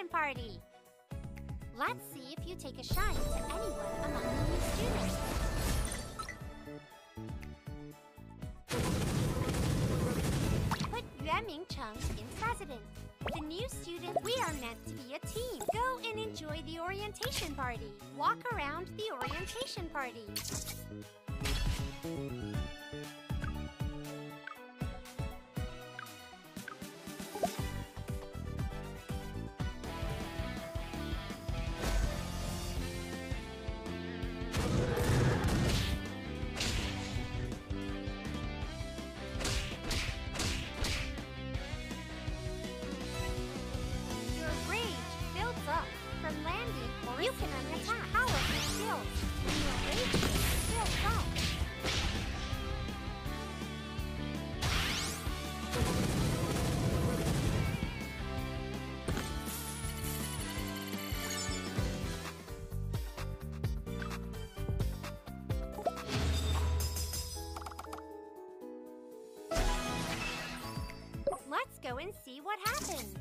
orientation party. Let's see if you take a shine to anyone among the new students. Put Yuan Mingcheng in president. The new student, we are meant to be a team. Go and enjoy the orientation party. Walk around the orientation party. You can powerful skills when up. Let's go and see what happened.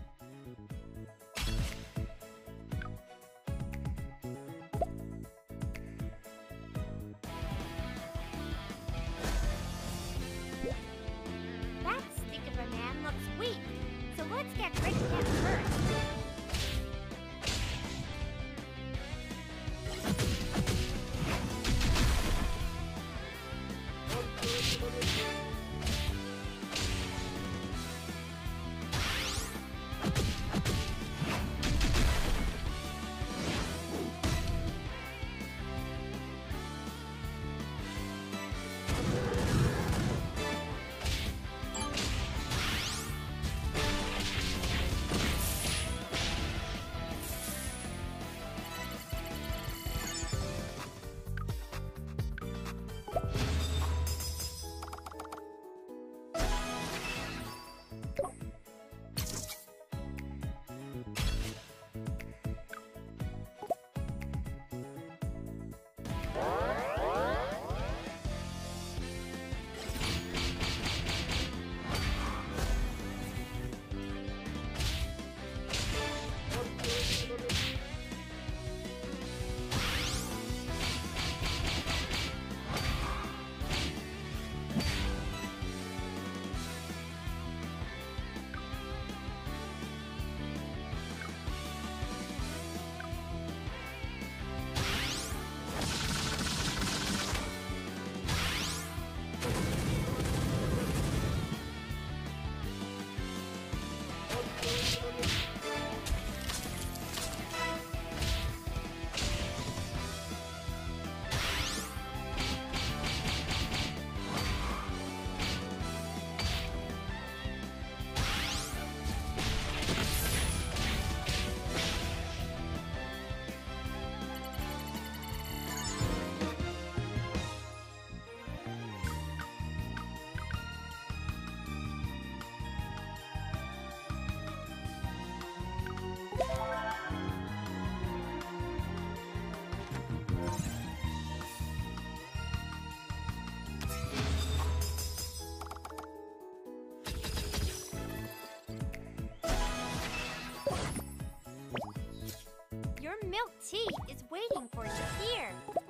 Waiting for you here.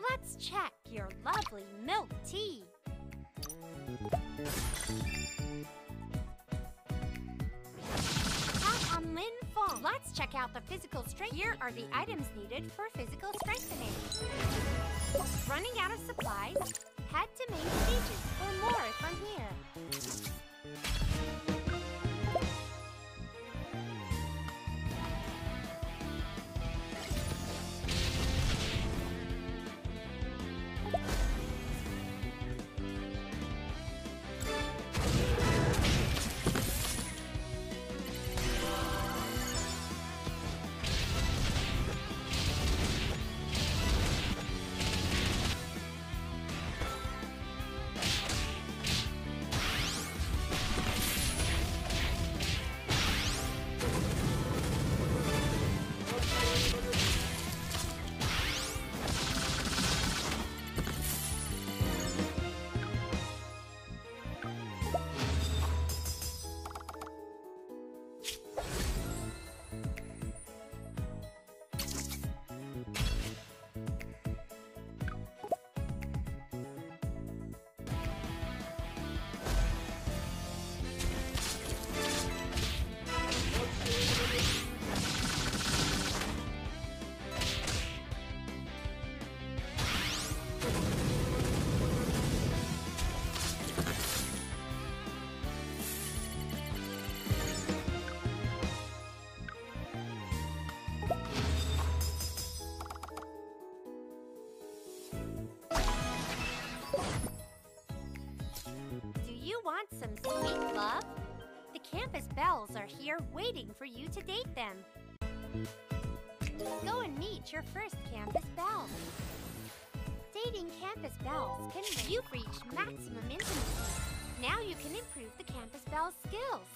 Let's check your lovely milk tea. Tap on Lin Feng. Let's check out the physical strength. Here are the items needed for physical strengthening. Running out of supplies? Head to main stages for more from here. Love? The campus belles are here waiting for you to date them. Go and meet your first campus belle. Dating campus belles can you reach maximum intimacy. Now you can improve the campus belle's skills.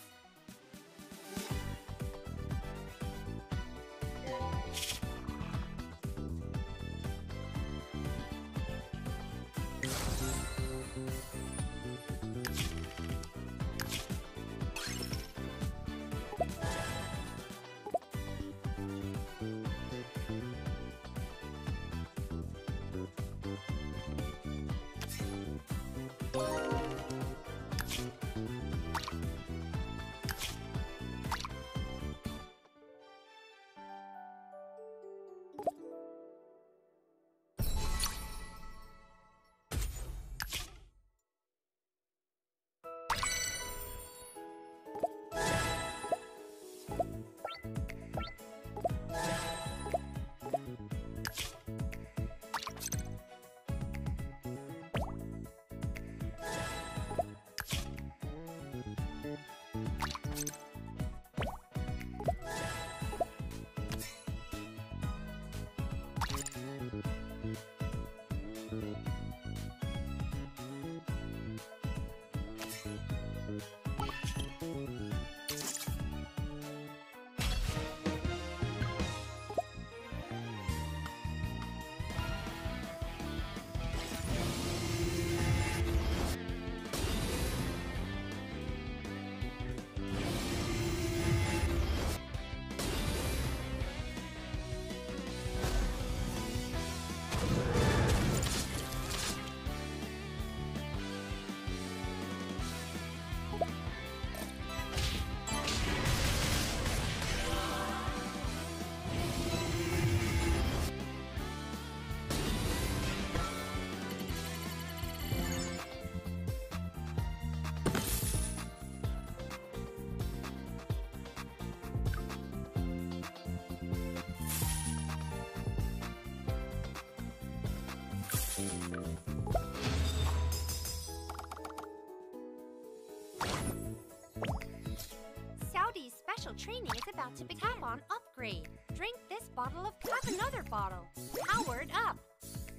Training is about to begin on upgrade. Drink this bottle of have another bottle. Powered up.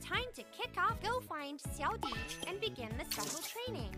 Time to kick off. Go find Saudi and begin the special training.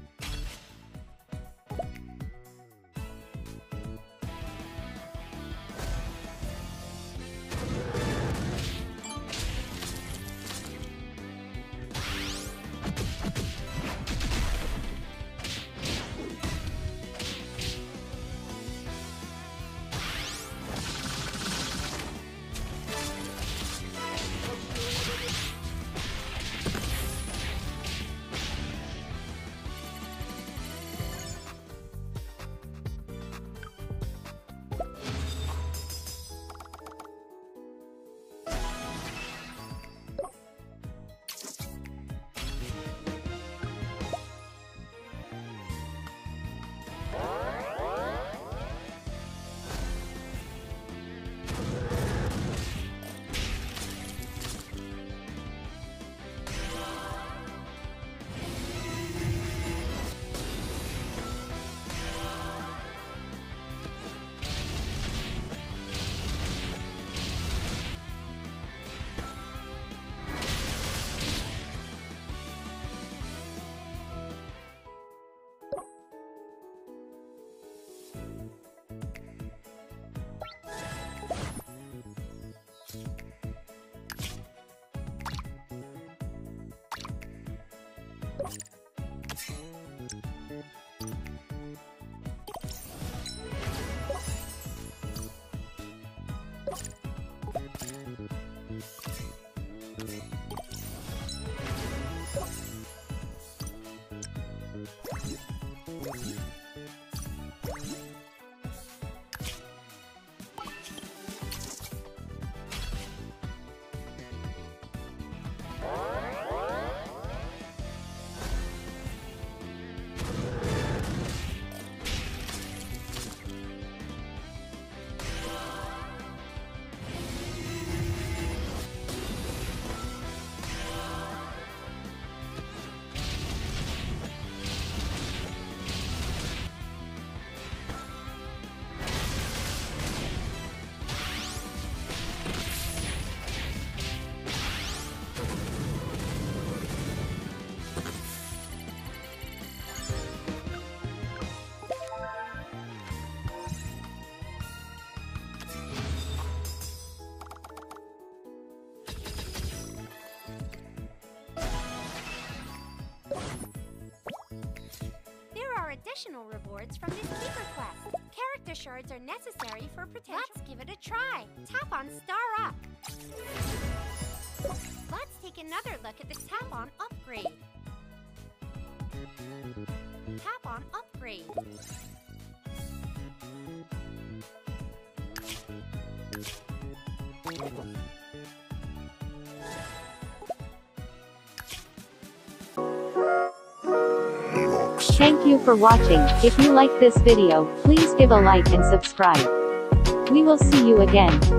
Additional rewards from this keeper quest. Character shards are necessary for protection. Let's give it a try. Tap on Star Up. Let's take another look at the Tap on upgrade. Tap on upgrade. Thank you for watching. If you like this video, please give a like and subscribe. We will see you again.